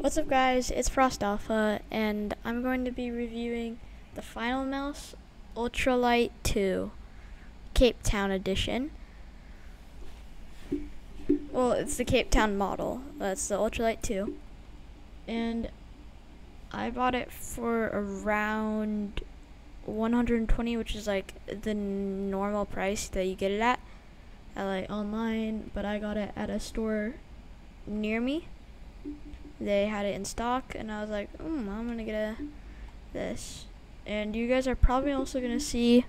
What's up guys, it's Frost Alfa and I'm going to be reviewing the Final Mouse Ultralight 2 Cape Town edition. Well, it's the Cape Town model. That's the Ultralight 2. And I bought it for around 120, which is like the normal price that you get it at, at like online, but I got it at a store near me they had it in stock and I was like, mm, I'm gonna get a this. And you guys are probably also gonna see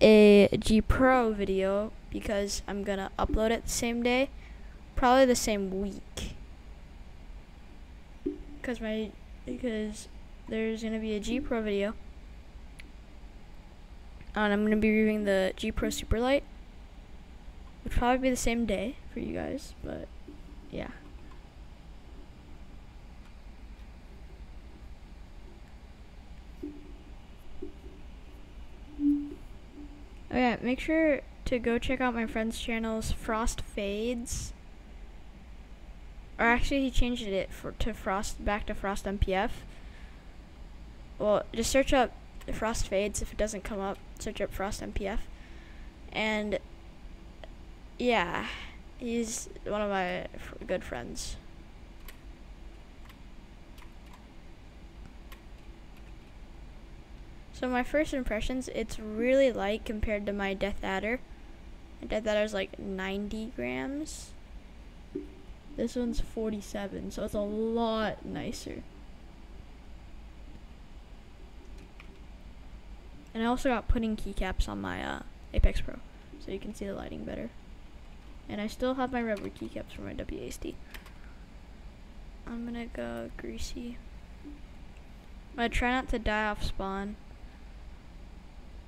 a G Pro video because I'm gonna upload it the same day, probably the same week. Cause my because there's gonna be a G Pro video. And I'm gonna be reviewing the G Pro Superlight. Would probably be the same day for you guys, but yeah. Oh yeah, make sure to go check out my friend's channel's Frost Fades. Or actually, he changed it for to Frost back to Frost MPF. Well, just search up Frost Fades if it doesn't come up. Search up Frost MPF, and yeah, he's one of my good friends. So my first impressions, it's really light compared to my Death Adder. My Death Adder is like 90 grams. This one's 47, so it's a lot nicer. And I also got pudding keycaps on my uh, Apex Pro, so you can see the lighting better. And I still have my rubber keycaps for my WASD. I'm gonna go greasy. I try not to die off spawn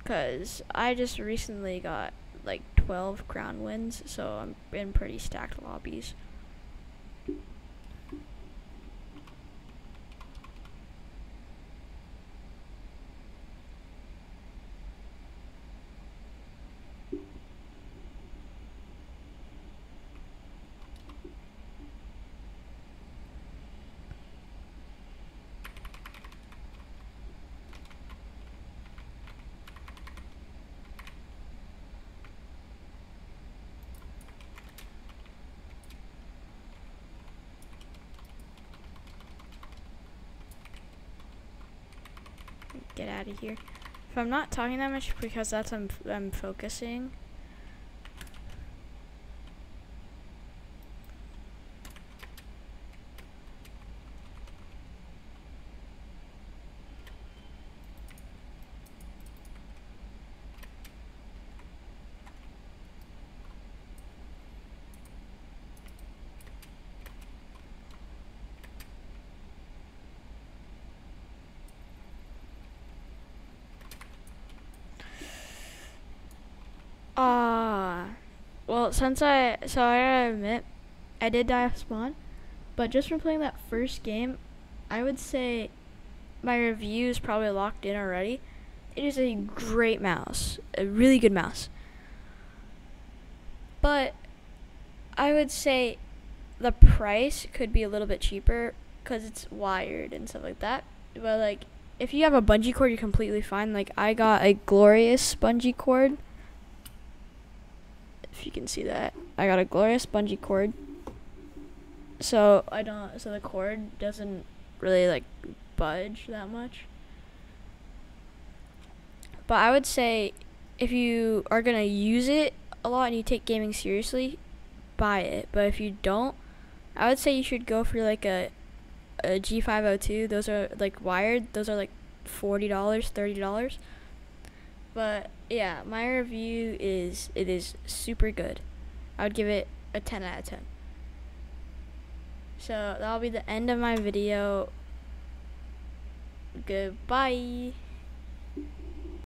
because I just recently got like 12 crown wins, so I'm in pretty stacked lobbies. Get out of here. If I'm not talking that much because that's I'm I'm focusing. Ah, uh, well, since I so I gotta admit, I did die off spawn, but just from playing that first game, I would say my review is probably locked in already. It is a great mouse, a really good mouse. But I would say the price could be a little bit cheaper because it's wired and stuff like that. But like, if you have a bungee cord, you're completely fine. Like I got a glorious bungee cord if you can see that. I got a glorious bungee cord. So I don't so the cord doesn't really like budge that much. But I would say if you are gonna use it a lot and you take gaming seriously, buy it. But if you don't, I would say you should go for like a a G502. Those are like wired. Those are like forty dollars, thirty dollars. But yeah, my review is it is super good. I would give it a 10 out of 10. So that'll be the end of my video. Goodbye.